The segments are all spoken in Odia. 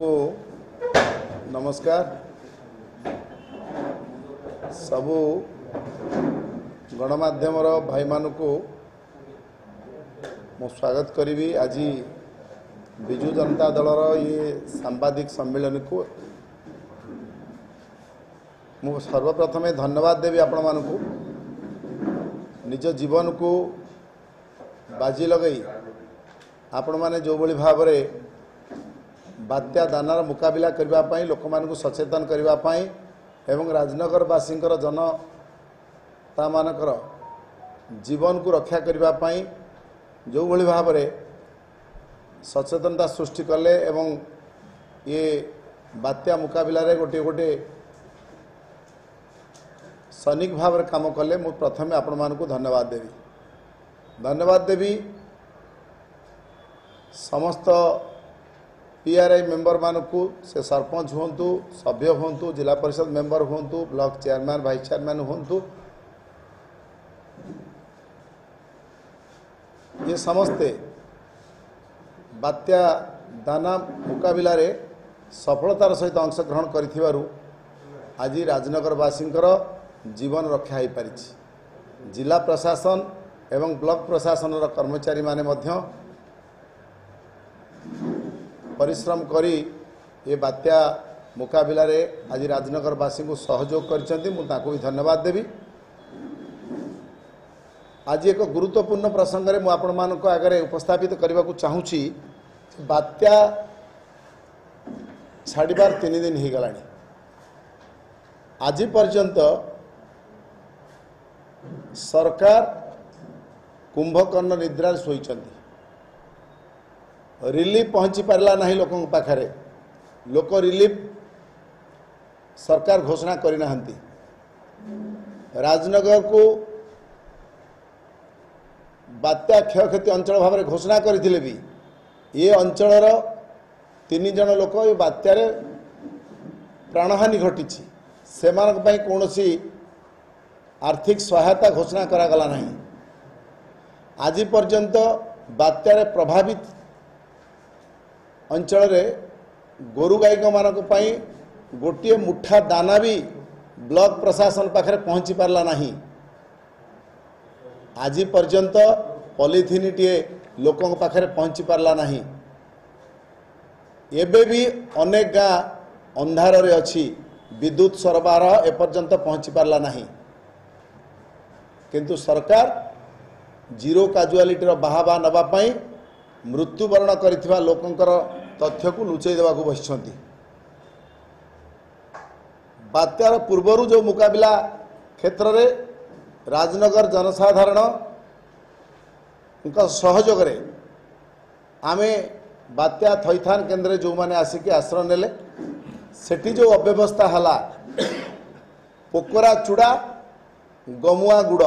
କୁ ନମସ୍କାର ସବୁ ଗଣମାଧ୍ୟମର ଭାଇମାନଙ୍କୁ ମୁଁ ସ୍ୱାଗତ କରିବି ଆଜି ବିଜୁ ଜନତା ଦଳର ଇଏ ସାମ୍ବାଦିକ ସମ୍ମିଳନୀକୁ ମୁଁ ସର୍ବପ୍ରଥମେ ଧନ୍ୟବାଦ ଦେବି ଆପଣମାନଙ୍କୁ ନିଜ ଜୀବନକୁ ବାଜି ଲଗାଇ ଆପଣମାନେ ଯେଉଁଭଳି ଭାବରେ ବାତ୍ୟା ଦାନାର ମୁକାବିଲା କରିବା ପାଇଁ ଲୋକମାନଙ୍କୁ ସଚେତନ କରିବା ପାଇଁ ଏବଂ ରାଜନଗରବାସୀଙ୍କର ଜନତାମାନଙ୍କର ଜୀବନକୁ ରକ୍ଷା କରିବା ପାଇଁ ଯେଉଁଭଳି ଭାବରେ ସଚେତନତା ସୃଷ୍ଟି କଲେ ଏବଂ ଇଏ ବାତ୍ୟା ମୁକାବିଲାରେ ଗୋଟିଏ ଗୋଟିଏ ସୈନିକ ଭାବରେ କାମ କଲେ ମୁଁ ପ୍ରଥମେ ଆପଣମାନଙ୍କୁ ଧନ୍ୟବାଦ ଦେବି। ଧନ୍ୟବାଦ ଦେବି ସମସ୍ତ ପିଆର୍ଆଇ ମେମ୍ବରମାନଙ୍କୁ ସେ ସରପଞ୍ଚ ହୁଅନ୍ତୁ ସଭ୍ୟ ହୁଅନ୍ତୁ ଜିଲ୍ଲା ପରିଷଦ ମେମ୍ବର ହୁଅନ୍ତୁ ବ୍ଲକ ଚେୟାରମ୍ୟାନ୍ ଭାଇସ୍ ଚେୟାରମ୍ୟାନ୍ ହୁଅନ୍ତୁ। ଇଏ ସମସ୍ତେ ବାତ୍ୟା ଦାନା ମୁକାବିଲାରେ ସଫଳତାର ସହିତ ଅଂଶଗ୍ରହଣ କରିଥିବାରୁ ଆଜି ରାଜନଗରବାସୀଙ୍କର ଜୀବନ ରକ୍ଷା ହୋଇପାରିଛି। ଜିଲ୍ଲା ପ୍ରଶାସନ ଏବଂ ବ୍ଲକ ପ୍ରଶାସନର କର୍ମଚାରୀମାନେ ମଧ୍ୟ ପରିଶ୍ରମ କରି ଏ ବାତ୍ୟା ମୁକାବିଲାରେ ଆଜି ରାଜନଗରବାସୀଙ୍କୁ ସହଯୋଗ କରିଛନ୍ତି ମୁଁ ତାଙ୍କୁ ବି ଧନ୍ୟବାଦ ଦେବି। ଆଜି ଏକ ଗୁରୁତ୍ୱପୂର୍ଣ୍ଣ ପ୍ରସଙ୍ଗରେ ମୁଁ ଆପଣମାନଙ୍କ ଆଗରେ ଉପସ୍ଥାପିତ କରିବାକୁ ଚାହୁଁଛି ବାତ୍ୟା ଛାଡ଼ିବାର ତିନି ଦିନ ହୋଇଗଲାଣି। ଆଜି ପର୍ଯ୍ୟନ୍ତ ସରକାର କୁମ୍ଭକର୍ଣ୍ଣ ନିଦ୍ରାରେ ଶୋଇଛନ୍ତି। ରିଲିଫ୍ ପହଞ୍ଚି ପାରିଲା ନାହିଁ ଲୋକଙ୍କ ପାଖରେ ଲୋକ ରିଲିଫ୍ ସରକାର ଘୋଷଣା କରିନାହାନ୍ତି ରାଜନଗରକୁ ବାତ୍ୟା କ୍ଷୟକ୍ଷତି ଅଞ୍ଚଳ ଭାବରେ ଘୋଷଣା କରିଥିଲେ ବି। ଏ ଅଞ୍ଚଳର ତିନି ଜଣ ଲୋକ ଏ ବାତ୍ୟାରେ ପ୍ରାଣହାନି ଘଟିଛି। ସେମାନଙ୍କ ପାଇଁ କୌଣସି ଆର୍ଥିକ ସହାୟତା ଘୋଷଣା କରାଗଲା ନାହିଁ। ଆଜି ପର୍ଯ୍ୟନ୍ତ ବାତ୍ୟାରେ ପ୍ରଭାବିତ ଅଞ୍ଚଳରେ ଗୋରୁ ଗାଈଙ୍କମାନଙ୍କ ପାଇଁ ଗୋଟିଏ ମୁଠା ଦାନା ବି ବ୍ଲକ ପ୍ରଶାସନ ପାଖରେ ପହଞ୍ଚି ପାରିଲା ନାହିଁ ଆଜି ପର୍ଯ୍ୟନ୍ତ ପଲିଥିନ୍ଟିଏ ଲୋକଙ୍କ ପାଖରେ ପହଞ୍ଚି ପାରିଲା ନାହିଁ ଏବେ ବି ଅନେକ ଗାଁ ଅନ୍ଧାରରେ ଅଛି ବିଦ୍ୟୁତ ସରବରାହ ଏପର୍ଯ୍ୟନ୍ତ ପହଞ୍ଚି ପାରିଲା ନାହିଁ କିନ୍ତୁ ସରକାର ଜିରୋ କାଜୁଆଲିଟିର ବାହାବା ନେବା ପାଇଁ ମୃତ୍ୟୁବରଣ କରିଥିବା ଲୋକଙ୍କର ତଥ୍ୟକୁ ଲୁଚେଇ ଦେବାକୁ ବସିଛନ୍ତି। ବାତ୍ୟାର ପୂର୍ବରୁ ଯେଉଁ ମୁକାବିଲା କ୍ଷେତ୍ରରେ ରାଜନଗର ଜନସାଧାରଣଙ୍କ ସହଯୋଗରେ ଆମେ ବାତ୍ୟା ଥଇଥାନ କେନ୍ଦ୍ରରେ ଯେଉଁମାନେ ଆସିକି ଆଶ୍ରୟ ନେଲେ ସେଠି ଯେଉଁ ଅବ୍ୟବସ୍ଥା ହେଲା ପୋକରା ଚୁଡ଼ା ଗମୁଆ ଗୁଡ଼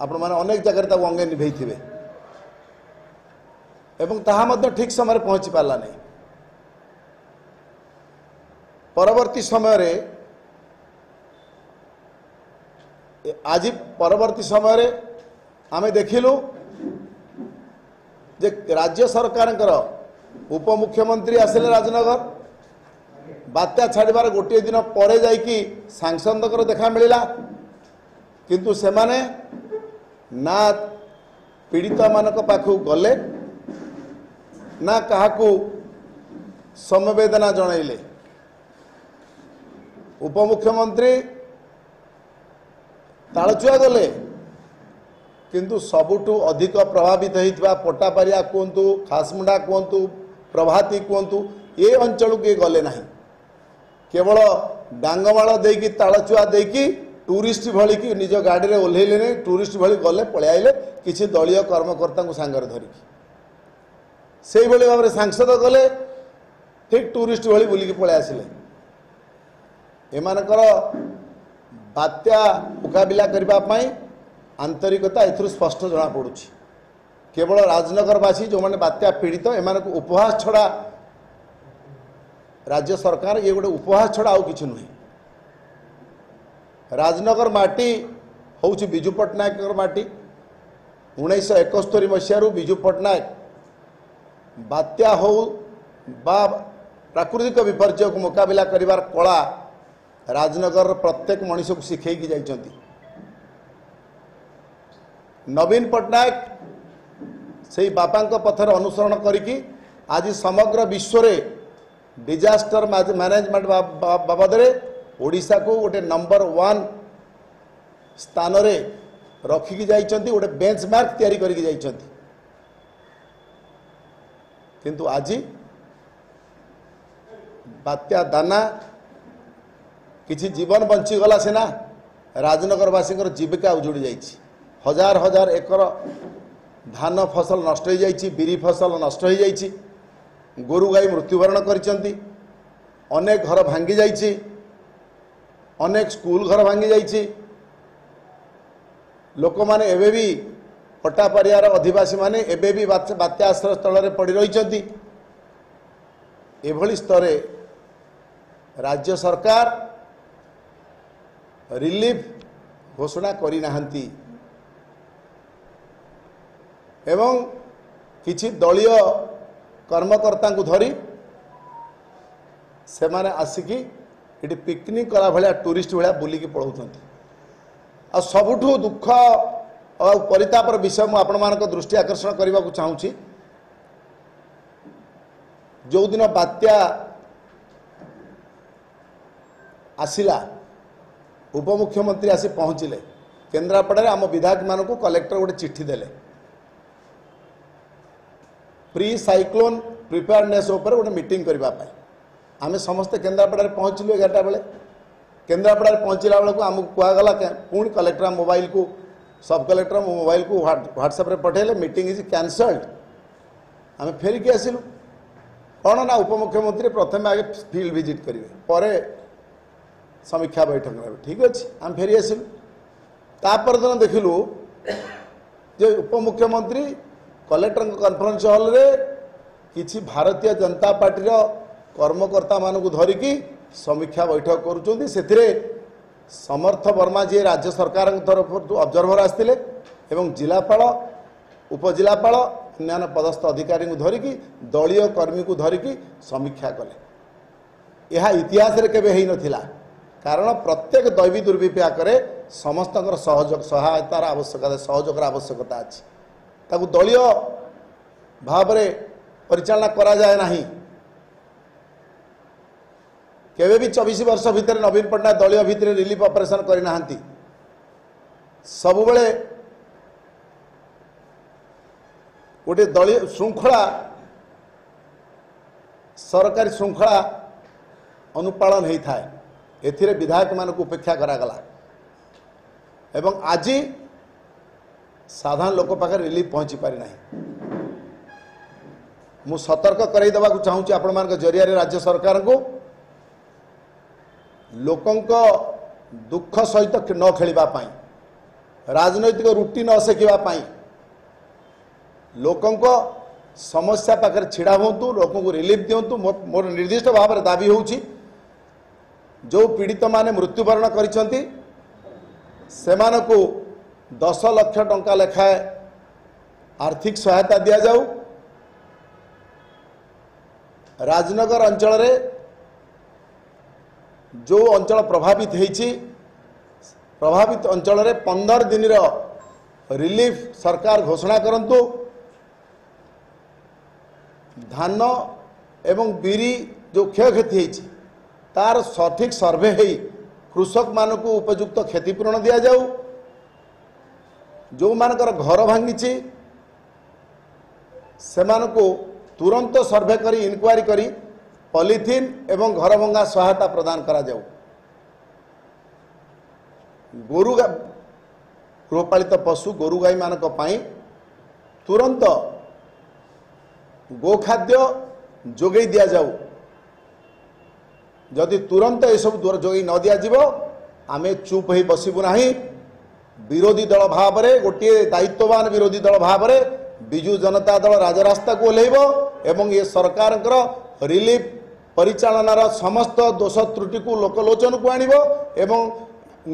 ଆପଣମାନେ ଅନେକ ଜାଗାରେ ତାକୁ ଅଙ୍ଗେ ନିଭେଇଥିବେ। ଏବଂ ତାହା ମଧ୍ୟ ଠିକ୍ ସମୟରେ ପହଞ୍ଚି ପାରିଲା ନାହିଁ ପରବର୍ତ୍ତୀ ସମୟରେ ଆଜି ପରବର୍ତ୍ତୀ ସମୟରେ ଆମେ ଦେଖିଲୁ ଯେ ରାଜ୍ୟ ସରକାରଙ୍କର ଉପମୁଖ୍ୟମନ୍ତ୍ରୀ ଆସିଲେ ରାଜନଗର ବାତ୍ୟା ଛାଡ଼ିବାର ଗୋଟିଏ ଦିନ ପରେ ଯାଇକି ସାଂସଦଙ୍କର ଦେଖା ମିଳିଲା କିନ୍ତୁ ସେମାନେ ନା ପୀଡ଼ିତମାନଙ୍କ ପାଖକୁ ଗଲେ ନା କାହାକୁ ସମବେଦନା ଜଣାଇଲେ? ଉପମୁଖ୍ୟମନ୍ତ୍ରୀ ତାଳଚୁଆ ଗଲେ କିନ୍ତୁ ସବୁଠୁ ଅଧିକ ପ୍ରଭାବିତ ହୋଇଥିବା ପଟାପାରିଆ କୁହନ୍ତୁ ଖାସମୁଣ୍ଡା କୁହନ୍ତୁ ପ୍ରଭାତୀ କୁହନ୍ତୁ ଏ ଅଞ୍ଚଳକୁ କିଏ ଗଲେ ନାହିଁ। କେବଳ ଡାଙ୍ଗମାଳ ଦେଇକି ତାଳଚୁଆ ଦେଇକି ଟୁରିଷ୍ଟ ଭଳି କି ନିଜ ଗାଡ଼ିରେ ଓହ୍ଲେଇଲେ ନାହିଁ ଟୁରିଷ୍ଟ ଭଳି ଗଲେ ପଳେଇ ଆଇଲେ କିଛି ଦଳୀୟ କର୍ମକର୍ତ୍ତାଙ୍କୁ ସାଙ୍ଗରେ ଧରିକି। সেইভাবে ভাবে সাংসদ গলে ঠিক টুরিস্ট ভি বুলিকি পলাই আসলে এমানকর বাত্যা মোকাবিলা করা আন্তরিকতা এর স্পষ্ট জনাপড়ুছি কেবল রাজনগরবাসী যে বাত্যা পীড়িত এমন উপহাস ছড়া রাজ্য সরকার ইয়ে গোটে উপহাস ছড়া আউ কিছু নুহে রাজনগর মাটি হচ্ছে বিজু পট্টনায়কর মাটি উনিশশো একস্তরি মশিয়ার বিজু পট্টনায়ক ବାତ୍ୟା ହଉ ବା ପ୍ରାକୃତିକ ବିପର୍ଯ୍ୟୟକୁ ମୁକାବିଲା କରିବାର କଳା ରାଜନଗରର ପ୍ରତ୍ୟେକ ମଣିଷକୁ ଶିଖେଇକି ଯାଇଛନ୍ତି। ନବୀନ ପଟ୍ଟନାୟକ ସେଇ ବାପାଙ୍କ ପଥରେ ଅନୁସରଣ କରିକି ଆଜି ସମଗ୍ର ବିଶ୍ୱରେ ଡିଜାଷ୍ଟର ମ୍ୟାନେଜମେଣ୍ଟ ବାବଦରେ ଓଡ଼ିଶାକୁ ଗୋଟେ ନମ୍ବର ୱାନ୍ ସ୍ଥାନରେ ରଖିକି ଯାଇଛନ୍ତି ଗୋଟେ ବେଞ୍ଚ ମାର୍କ ତିଆରି କରିକି ଯାଇଛନ୍ତି। କିନ୍ତୁ ଆଜି ବାତ୍ୟା ଦାନା କିଛି ଜୀବନ ବଞ୍ଚିଗଲା ସିନା ରାଜନଗରବାସୀଙ୍କର ଜୀବିକା ଉଜୁଡ଼ି ଯାଇଛି ହଜାର ହଜାର ଏକର ଧାନ ଫସଲ ନଷ୍ଟ ହୋଇଯାଇଛି ବିରି ଫସଲ ନଷ୍ଟ ହୋଇଯାଇଛି ଗୋରୁ ଗାଈ ମୃତ୍ୟୁବରଣ କରିଛନ୍ତି ଅନେକ ଘର ଭାଙ୍ଗି ଯାଇଛି ଅନେକ ସ୍କୁଲ ଘର ଭାଙ୍ଗି ଯାଇଛି ଲୋକମାନେ ଏବେ ବି ପଟ୍ଟାପାରିଆର ଅଧିବାସୀମାନେ ଏବେ ବି ବାତ୍ୟା ବାତ୍ୟା ଆଶ୍ରୟ ସ୍ଥଳରେ ପଡ଼ି ରହିଛନ୍ତି। ଏଭଳି ସ୍ତରରେ ରାଜ୍ୟ ସରକାର ରିଲିଫ୍ ଘୋଷଣା କରିନାହାନ୍ତି। ଏବଂ କିଛି ଦଳୀୟ କର୍ମକର୍ତ୍ତାଙ୍କୁ ଧରି ସେମାନେ ଆସିକି ଏଠି ପିକନିକ୍ କଲା ଭଳିଆ ଟୁରିଷ୍ଟ ଭଳିଆ ବୁଲିକି ପଳାଉଛନ୍ତି। ଆଉ ସବୁଠୁ ଦୁଃଖ ଆଉ ପରିତାପର ବିଷୟ ମୁଁ ଆପଣମାନଙ୍କ ଦୃଷ୍ଟି ଆକର୍ଷଣ କରିବାକୁ ଚାହୁଁଛି। ଯେଉଁଦିନ ବାତ୍ୟା ଆସିଲା ଉପମୁଖ୍ୟମନ୍ତ୍ରୀ ଆସି ପହଞ୍ଚିଲେ। କେନ୍ଦ୍ରାପଡ଼ାରେ ଆମ ବିଧାୟକମାନଙ୍କୁ କଲେକ୍ଟର ଗୋଟେ ଚିଠି ଦେଲେ। ପ୍ରି ସାଇକ୍ଲୋନ୍ ପ୍ରିପେୟାରନେସ୍ ଉପରେ ଗୋଟେ ମିଟିଂ କରିବା ପାଇଁ। ଆମେ ସମସ୍ତେ କେନ୍ଦ୍ରାପଡ଼ାରେ ପହଞ୍ଚିଲୁ ଏଗାରଟା ବେଳେ। କେନ୍ଦ୍ରାପଡ଼ାରେ ପହଞ୍ଚିଲା ବେଳକୁ ଆମକୁ କୁହାଗଲା ପୁଣି କଲେକ୍ଟର ମୋବାଇଲକୁ सब कलेक्टर मो मोबाइल को ह्वाट्सअप पठेले मीट इज़ क्यानसल्ड आम फेरिकी आसलु कौन ना उपमुख्यमंत्री प्रथम आगे फिल्ड भिजिट करें समीक्षा बैठक ने ठीक अच्छे आम फेरी आसलु तापर दिन देखलु, जे उपमुख्यमंत्री कलेक्टर कन्फरेन्स हल कि भारतीय जनता पार्टी कर्मकर्ता मानक धरिकी समीक्षा बैठक करूँ ସମର୍ଥ ବର୍ମା ଯିଏ ରାଜ୍ୟ ସରକାରଙ୍କ ତରଫରୁ ଅବଜର୍ଭର ଆସିଥିଲେ ଏବଂ ଜିଲ୍ଲାପାଳ ଉପଜିଲ୍ଲାପାଳ ଅନ୍ୟାନ୍ୟ ପଦସ୍ଥ ଅଧିକାରୀଙ୍କୁ ଧରିକି ଦଳୀୟ କର୍ମୀଙ୍କୁ ଧରିକି ସମୀକ୍ଷା କଲେ ଏହା ଇତିହାସରେ କେବେ ହେଇନଥିଲା କାରଣ ପ୍ରତ୍ୟେକ ଦୈବୀ ଦୁର୍ବିପାକରେ ସମସ୍ତଙ୍କର ସହଯୋଗ ସହାୟତାର ଆବଶ୍ୟକତା ସହଯୋଗର ଆବଶ୍ୟକତା ଅଛି ତାକୁ ଦଳୀୟ ଭାବରେ ପରିଚାଳନା କରାଯାଏ ନାହିଁ केवे भी चबीश वर्ष भितर नवीन पट्टनायक दलय भितर रिलीफ अपरेसन करना सबुबले गोटे दलय श्रृंखला, सरकारी श्रृंखला अनुपालन होता है ए विधायक मान उपेक्षा करागला। एवं आज साधारण लोक पाखे रिलीफ पहुँची पारिना मु सतर्क करईदेवा चाहिए आपण मान ज़रिया राज्य सरकार को ଲୋକଙ୍କ ଦୁଃଖ ସହିତ ନ ଖେଳିବା ପାଇଁ ରାଜନୈତିକ ରୁଟି ନ ଶିଖିବା ପାଇଁ ଲୋକଙ୍କ ସମସ୍ୟା ପାଖରେ ଛିଡ଼ା ହୁଅନ୍ତୁ ଲୋକଙ୍କୁ ରିଲିଫ ଦିଅନ୍ତୁ ମୋର ନିର୍ଦ୍ଦିଷ୍ଟ ଭାବରେ ଦାବି ହେଉଛି ଯେଉଁ ପୀଡ଼ିତମାନେ ମୃତ୍ୟୁବରଣ କରିଛନ୍ତି ସେମାନଙ୍କୁ ଦଶ ଲକ୍ଷ ଟଙ୍କା ଲେଖାଏଁ ଆର୍ଥିକ ସହାୟତା ଦିଆଯାଉ। ରାଜନଗର ଅଞ୍ଚଳରେ ଯେଉଁ ଅଞ୍ଚଳ ପ୍ରଭାବିତ ହେଇଛି ପ୍ରଭାବିତ ଅଞ୍ଚଳରେ ପନ୍ଦର ଦିନର ରିଲିଫ ସରକାର ଘୋଷଣା କରନ୍ତୁ ଧାନ ଏବଂ ବିରି ଯେଉଁ କ୍ଷୟକ୍ଷତି ହେଇଛି ତାର ସଠିକ୍ ସର୍ଭେ ହେଇ କୃଷକମାନଙ୍କୁ ଉପଯୁକ୍ତ କ୍ଷତିପୂରଣ ଦିଆଯାଉ ଯେଉଁମାନଙ୍କର ଘର ଭାଙ୍ଗିଛି ସେମାନଙ୍କୁ ତୁରନ୍ତ ସର୍ଭେ କରି ଇନକ୍ୱାରି କରି ପଲିଥିନ୍ ଏବଂ ଘର ଭଙ୍ଗା ସହାୟତା ପ୍ରଦାନ କରାଯାଉ। ଗୋରୁ ଗୃହପାଳିତ ପଶୁ ଗୋରୁ ଗାଈମାନଙ୍କ ପାଇଁ ତୁରନ୍ତ ଗୋଖାଦ୍ୟ ଯୋଗାଇ ଦିଆଯାଉ। ଯଦି ତୁରନ୍ତ ଏସବୁ ଯୋଗାଇ ନ ଦିଆଯିବ ଆମେ ଚୁପ୍ ହୋଇ ବସିବୁ ନାହିଁ। ବିରୋଧୀ ଦଳ ଭାବରେ ଗୋଟିଏ ଦାୟିତ୍ୱବାନ ବିରୋଧୀ ଦଳ ଭାବରେ ବିଜୁ ଜନତା ଦଳ ରାଜରାସ୍ତାକୁ ଓହ୍ଲାଇବ ଏବଂ ଏ ସରକାରଙ୍କର ରିଲିଫ ପରିଚାଳନାର ସମସ୍ତ ଦୋଷ ତ୍ରୁଟିକୁ ଲୋକଲୋଚନକୁ ଆଣିବ ଏବଂ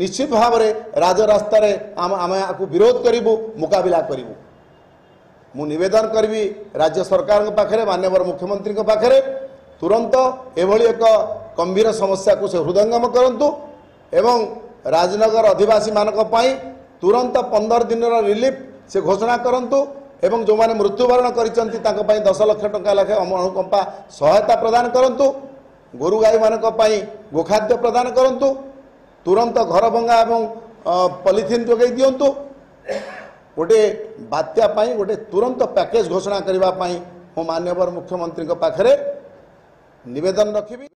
ନିଶ୍ଚିତ ଭାବରେ ରାଜରାସ୍ତାରେ ଆମ- ଆମେ ଆକୁ ବିରୋଧ କରିବୁ ମୁକାବିଲା କରିବୁ। ମୁଁ ନିବେଦନ କରିବି ରାଜ୍ୟ ସରକାରଙ୍କ ପାଖରେ ମାନ୍ୟବର ମୁଖ୍ୟମନ୍ତ୍ରୀଙ୍କ ପାଖରେ ତୁରନ୍ତ ଏଭଳି ଏକ ଗମ୍ଭୀର ସମସ୍ୟାକୁ ସେ ହୃଦୟଙ୍ଗମ କରନ୍ତୁ ଏବଂ ରାଜନଗର ଅଧିବାସୀମାନଙ୍କ ପାଇଁ ତୁରନ୍ତ ପନ୍ଦର ଦିନର ରିଲିଫ୍ ସେ ଘୋଷଣା କରନ୍ତୁ ଏବଂ ଯେଉଁମାନେ ମୃତ୍ୟୁବରଣ କରିଛନ୍ତି ତାଙ୍କ ପାଇଁ ଦଶ ଲକ୍ଷ ଟଙ୍କା ଲେଖେ ଅନୁକମ୍ପା ସହାୟତା ପ୍ରଦାନ କରନ୍ତୁ। ଗୋରୁ ଗାଈମାନଙ୍କ ପାଇଁ ଗୋଖାଦ୍ୟ ପ୍ରଦାନ କରନ୍ତୁ। ତୁରନ୍ତ ଘର ଭଙ୍ଗା ଏବଂ ଅ, ପଲିଥିନ୍ ଯୋଗାଇ ଦିଅନ୍ତୁ। ଗୋଟିଏ ବାତ୍ୟା ପାଇଁ ଗୋଟେ ତୁରନ୍ତ ପ୍ୟାକେଜ ଘୋଷଣା କରିବା ପାଇଁ ମୁଁ ମାନ୍ୟବର ମୁଖ୍ୟମନ୍ତ୍ରୀଙ୍କ ପାଖରେ ନିବେଦନ ରଖିବି।